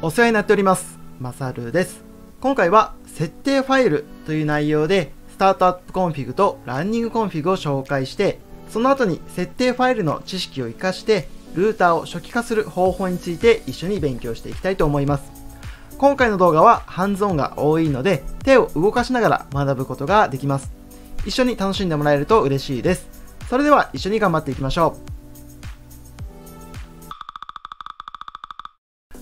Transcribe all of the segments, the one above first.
お世話になっております。まさるです。今回は設定ファイルという内容でスタートアップコンフィグとランニングコンフィグを紹介して、その後に設定ファイルの知識を活かしてルーターを初期化する方法について一緒に勉強していきたいと思います。今回の動画はハンズオンが多いので手を動かしながら学ぶことができます。一緒に楽しんでもらえると嬉しいです。それでは一緒に頑張っていきましょう。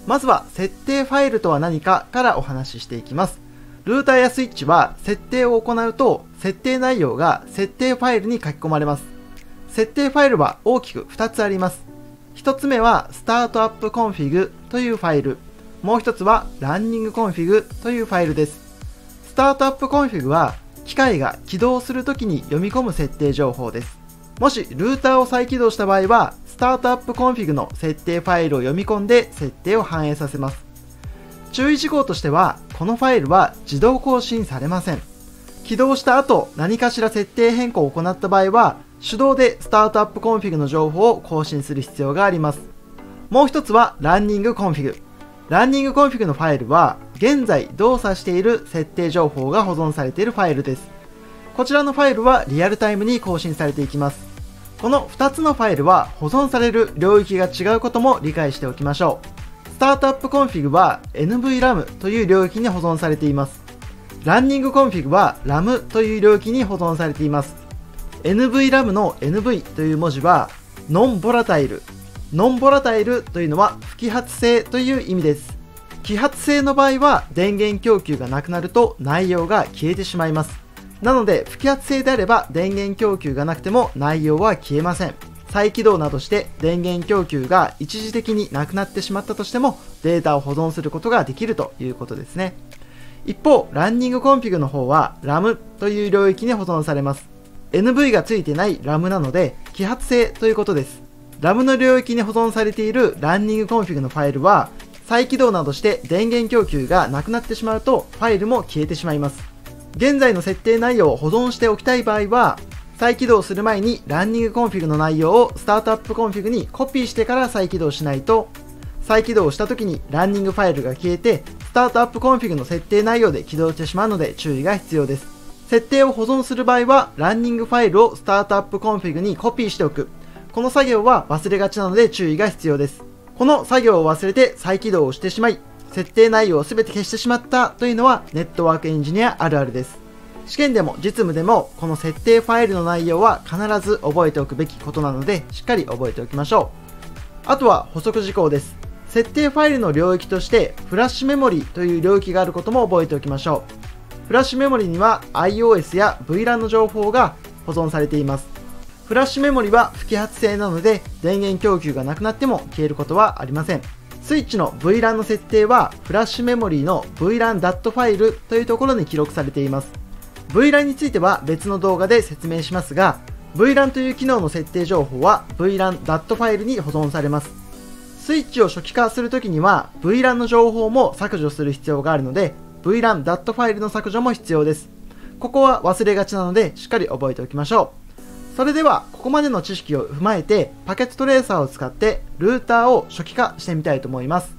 まずは設定ファイルとは何かからお話ししていきます。ルーターやスイッチは設定を行うと設定内容が設定ファイルに書き込まれます。設定ファイルは大きく2つあります。1つ目はスタートアップコンフィグというファイル。もう1つはランニングコンフィグというファイルです。スタートアップコンフィグは機械が起動するときに読み込む設定情報です。もしルーターを再起動した場合は、スタートアップコンフィグの設定ファイルを読み込んで設定を反映させます。注意事項としては、このファイルは自動更新されません。起動した後、何かしら設定変更を行った場合は、手動でスタートアップコンフィグの情報を更新する必要があります。もう一つはランニングコンフィグ。ランニングコンフィグのファイルは、現在動作している設定情報が保存されているファイルです。こちらのファイルはリアルタイムに更新されていきます。この2つのファイルは保存される領域が違うことも理解しておきましょう。スタートアップコンフィグは NVRAM という領域に保存されています。ランニングコンフィグは RAM という領域に保存されています。NVRAM の NV という文字はノンボラタイル。ノンボラタイルというのは不揮発性という意味です。揮発性の場合は電源供給がなくなると内容が消えてしまいます。なので不揮発性であれば電源供給がなくても内容は消えません。再起動などして電源供給が一時的になくなってしまったとしてもデータを保存することができるということですね。一方、ランニングコンフィグの方は RAM という領域に保存されます。NV がついてない RAM なので揮発性ということです。RAM の領域に保存されているランニングコンフィグのファイルは再起動などして電源供給がなくなってしまうとファイルも消えてしまいます。現在の設定内容を保存しておきたい場合は、再起動する前にランニングコンフィグの内容をスタートアップコンフィグにコピーしてから再起動しないと、再起動した時にランニングファイルが消えて、スタートアップコンフィグの設定内容で起動してしまうので注意が必要です。設定を保存する場合は、ランニングファイルをスタートアップコンフィグにコピーしておく。この作業は忘れがちなので注意が必要です。この作業を忘れて再起動をしてしまい、設定内容を全て消してしまったというのはネットワークエンジニアあるあるです。試験でも実務でもこの設定ファイルの内容は必ず覚えておくべきことなのでしっかり覚えておきましょう。あとは補足事項です。設定ファイルの領域としてフラッシュメモリという領域があることも覚えておきましょう。フラッシュメモリには iOS や VLAN の情報が保存されています。フラッシュメモリは不揮発性なので電源供給がなくなっても消えることはありません。スイッチの VLAN の設定はフラッシュメモリーの VLAN.file ファイルというところに記録されています。VLAN については別の動画で説明しますが VLAN という機能の設定情報は VLAN.file ファイルに保存されます。スイッチを初期化するときには VLAN の情報も削除する必要があるので VLAN.file ファイルの削除も必要です。ここは忘れがちなのでしっかり覚えておきましょう。それではここまでの知識を踏まえてパケットトレーサーを使ってルーターを初期化してみたいと思います。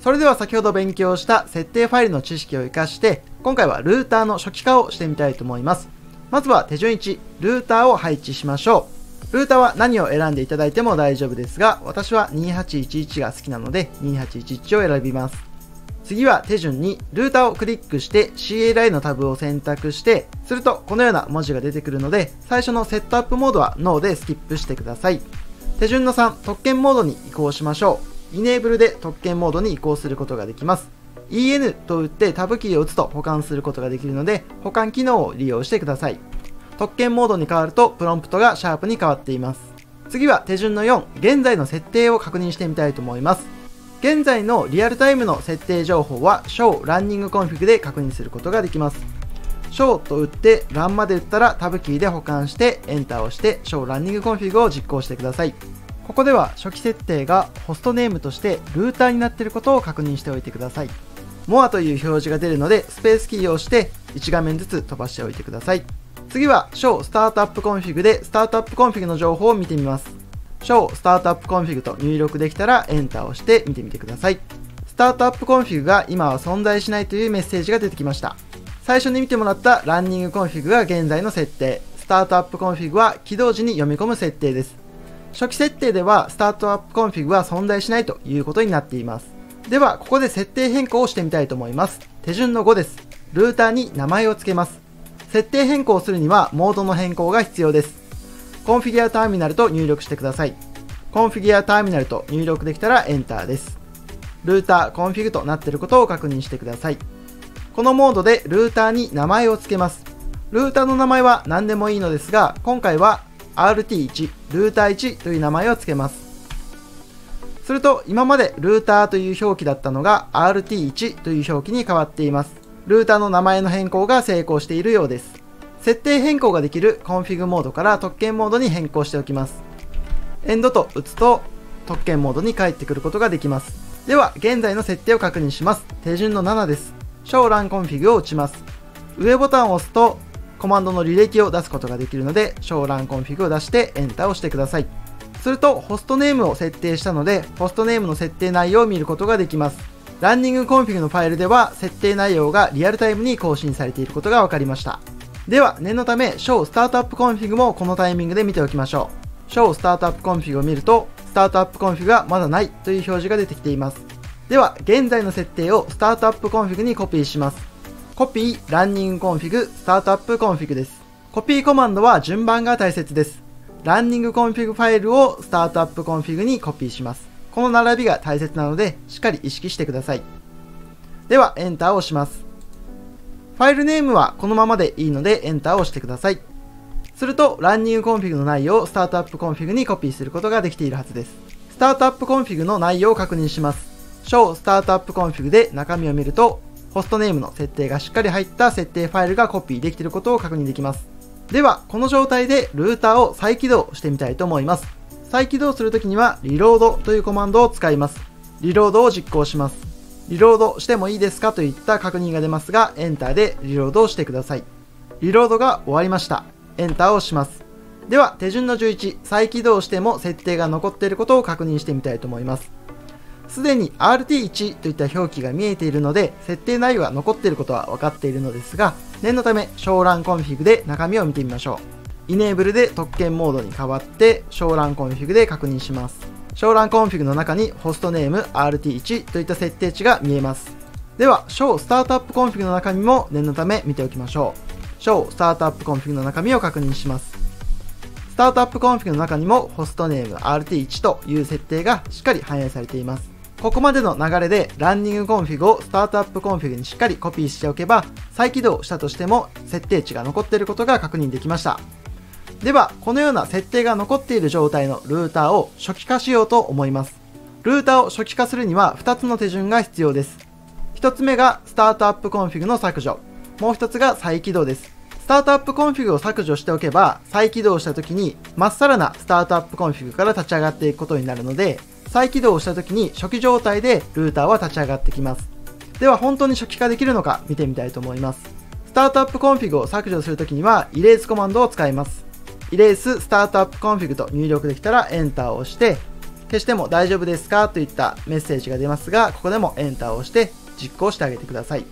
それでは先ほど勉強した設定ファイルの知識を活かして今回はルーターの初期化をしてみたいと思います。まずは手順1ルーターを配置しましょう。ルーターは何を選んでいただいても大丈夫ですが私は2811が好きなので2811を選びます。次は手順にルーターをクリックして CLI のタブを選択してするとこのような文字が出てくるので最初のセットアップモードは NO でスキップしてください。手順の3特権モードに移行しましょう。Enable で特権モードに移行することができます。EN と打ってタブキーを打つと保管することができるので保管機能を利用してください。特権モードに変わるとプロンプトがシャープに変わっています。次は手順の4現在の設定を確認してみたいと思います。現在のリアルタイムの設定情報は Show Running Config で確認することができます。Show と打って Run まで打ったらタブキーで保管してエンターをして Show Running Config を実行してください。ここでは初期設定がホストネームとしてルーターになっていることを確認しておいてください。More という表示が出るのでスペースキーを押して1画面ずつ飛ばしておいてください。次は Show Startup Config で Startup Config の情報を見てみます。 Show Startup Config と入力できたらエンターを押して見てみてください。 Startup Config が今は存在しないというメッセージが出てきました。最初に見てもらった Running Config が現在の設定。 Startup Config は起動時に読み込む設定です。初期設定では Startup Config は存在しないということになっています。では、ここで設定変更をしてみたいと思います。手順の5です。ルーターに名前を付けます。設定変更するにはモードの変更が必要です。 Configure Terminal と入力してください。 Configure Terminal と入力できたらエンターです。 Router Config となっていることを確認してください。このモードでルーターに名前を付けます。ルーターの名前は何でもいいのですが、今回は RT1、ルーター1という名前を付けます。すると、今までルーターという表記だったのが RT1 という表記に変わっています。ルーターの名前の変更が成功しているようです。設定変更ができるコンフィグモードから特権モードに変更しておきます。エンドと打つと特権モードに帰ってくることができます。では、現在の設定を確認します。手順の7です。Show Run Config を打ちます。上ボタンを押すとコマンドの履歴を出すことができるので、 Show Run Config を出してエンターをしてください。すると、ホストネームを設定したので、ホストネームの設定内容を見ることができます。 Running Config のファイルでは、設定内容がリアルタイムに更新されていることが分かりました。では、念のため、Show スタートアップコンフィグもこのタイミングで見ておきましょう。Show Startup Config を見ると、 Startup Config がまだないという表示が出てきています。では、現在の設定を Startup Config にコピーします。 Copy、Running Config、Startup Config です。コピーコマンドは順番が大切です。 Running Config ファイルを Startup Config にコピーします。この並びが大切なので、しっかり意識してください。では、エンターを押します。ファイルネームはこのままでいいので、エンターを押してください。すると、 Running Config の内容を Startup Config にコピーすることができているはずです。Startup Config の内容を確認します。Show スタートアップコンフィグで中身を見ると、ホストネームの設定がしっかり入った設定ファイルがコピーできていることを確認できます。では、この状態でルーターを再起動してみたいと思います。再起動するときには、リロードというコマンドを使います。リロードを実行します。リロードしてもいいですかといった確認が出ますが、エンターでリロードをしてください。リロードが終わりました。エンターをします。では、手順の11、再起動しても設定が残っていることを確認してみたいと思います。すでに RT1 といった表記が見えているので、設定内容が残っていることは分かっているのですが、念のため、 Show Run Config で中身を見てみましょう。 Enable で特権モードに変わって、 Show Run Config で確認します。 Show Run Config の中にホストネーム RT1 といった設定値が見えます。では、 Show Startup Config の中身も念のため見ておきましょう。 Show Startup Config の中身を確認します。Startup Config の中にもホストネーム RT1 という設定がしっかり反映されています。ここまでの流れで Running Config を Startup Config にしっかりコピーしておけば再起動したとしても設定値が残っていることが確認できましたではこのような設定が残っている状態のルーターを初期化しようと思いますルーターを初期化するには2つの手順が必要です1つ目が Startup Config の削除もう1つが再起動です Startup Config を削除しておけば再起動した時にまっさらな Startup Config から立ち上がっていくことになるので再起動した時に初期状態でルーターは立ち上がってきます。では本当に初期化できるのか見てみたいと思います。 Startup Config を削除するときには、 Erase コマンドを使います。 Erase Startup Config と入力できたらエンターを押して、消しても大丈夫ですかといったメッセージが出ますが、ここでもエンターを押して実行してあげてください。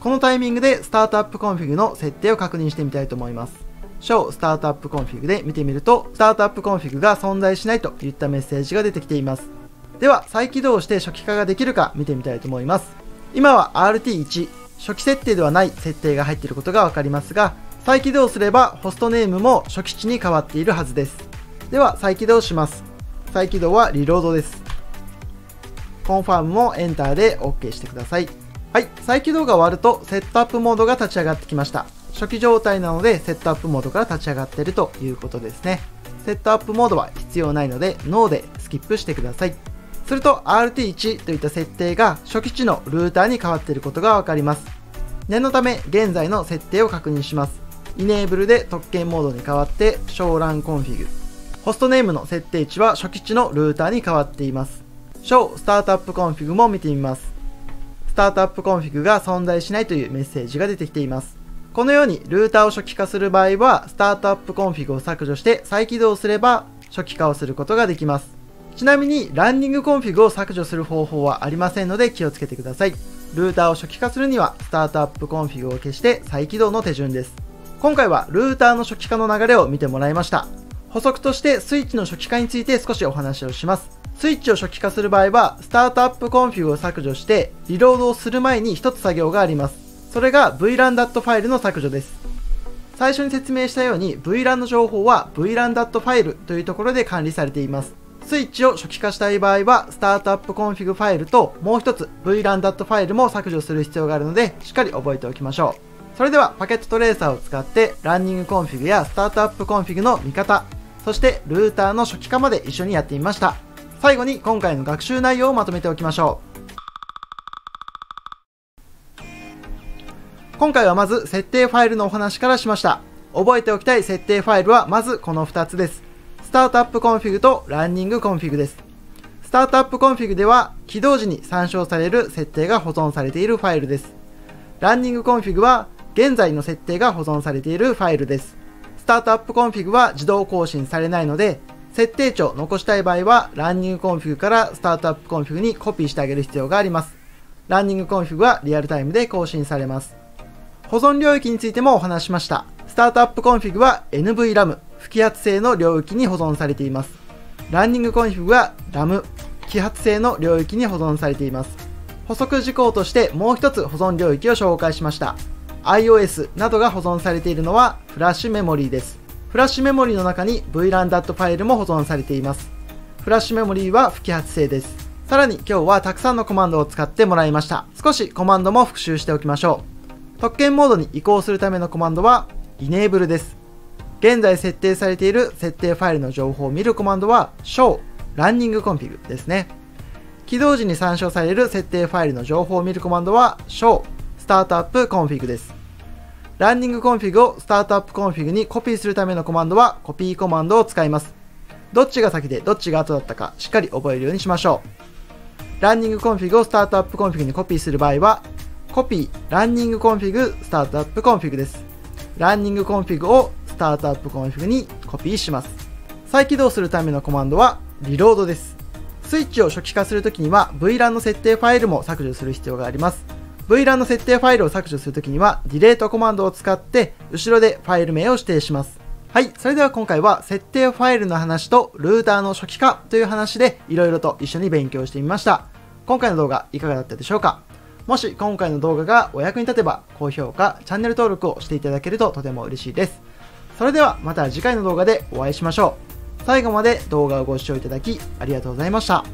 このタイミングで Startup Config の設定を確認してみたいと思います。Show スタートアップコンフィグで見てみると、 Startup Config が存在しないといったメッセージが出てきています。では再起動して初期化ができるか見てみたいと思います今は RT1 初期設定ではない設定が入っていることが分かりますが再起動すればホストネームも初期値に変わっているはずです。では再起動します。再起動はリロードです。Confirm もエンターで OK してください。はい。再起動が終わるとセットアップモードが立ち上がってきました。初期状態なのでセットアップモードから立ち上がっているということですね。セットアップモードは必要ないので No でスキップしてください。すると RT1 といった設定が初期値のルーターに変わっていることがわかります。念のため現在の設定を確認します。 Enable で特権モードに変わって Show Run Config。ホストネームの設定値は初期値のルーターに変わっています。 Show Startup Config も見てみます。 Startup Config が存在しないというメッセージが出てきています。このようにルーターを初期化する場合は、 Startup Config を削除して再起動すれば初期化をすることができます。ちなみに Running Config を削除する方法はありませんので気をつけてください。ルーターを初期化するには Startup Config を消して再起動の手順です。今回はルーターの初期化の流れを見てもらいました。補足としてスイッチの初期化について少しお話をします。スイッチを初期化する場合は、 Startup Config を削除して、リロードをする前に一つ作業があります。それが VLAN.dat ファイルの削除です。最初に説明したように VLAN の情報は VLAN.dat ファイルというところで管理されています。スイッチを初期化したい場合は、 Startup Config ファイルともう一つ VLAN.dat ファイルも削除する必要があるので、しっかり覚えておきましょう。それでは Packet Tracer を使って running config や startup config の見方、そしてルーターの初期化まで一緒にやってみました。最後に今回の学習内容をまとめておきましょう。今回はまず設定ファイルのお話からしました。覚えておきたい設定ファイルはまずこの2つです。 startup config と running config です。 startup config では起動時に参照される設定が保存されているファイルです。running config は現在の設定が保存されているファイルです。 startup config は自動更新されないので設定値を残したい場合は、 running config から startup config にコピーしてあげる必要があります。 running config はリアルタイムで更新されます。保存領域についてもお話しました。 startup config は NVRAM、不揮発性の領域に保存されています。 running config は RAM、揮発性の領域に保存されています。補足事項としてもう一つ保存領域を紹介しました。iOS などが保存されているのはフラッシュメモリーです。フラッシュメモリーの中に VLAN.dat ファイルも保存されています。フラッシュメモリーは不揮発性です。さらに今日はたくさんのコマンドを使ってもらいました。少しコマンドも復習しておきましょう。特権モードに移行するためのコマンドは Enable です。現在設定されている設定ファイルの情報を見るコマンドは Show Running Config ですね。起動時に参照される設定ファイルの情報を見るコマンドは Show Startup Config です。 running config を startup config にコピーするためのコマンドはコピーコマンドを使います。どっちが先でどっちが後だったかしっかり覚えるようにしましょう。 running config を startup config にコピーする場合は、 copy、running config、startup config です。 running config を startup config にコピーします。再起動するためのコマンドは、リロードです。スイッチを初期化するときには VLAN の設定ファイルも削除する必要があります。VLAN の設定ファイルを削除するときには、ディレートコマンドを使って、後ろでファイル名を指定します。はい。それでは今回は、設定ファイルの話と、ルーターの初期化という話で、いろいろと一緒に勉強してみました。今回の動画、いかがだったでしょうか？もし今回の動画がお役に立てば、高評価、チャンネル登録をしていただけるととても嬉しいです。それではまた次回の動画でお会いしましょう。最後まで動画をご視聴いただきありがとうございました。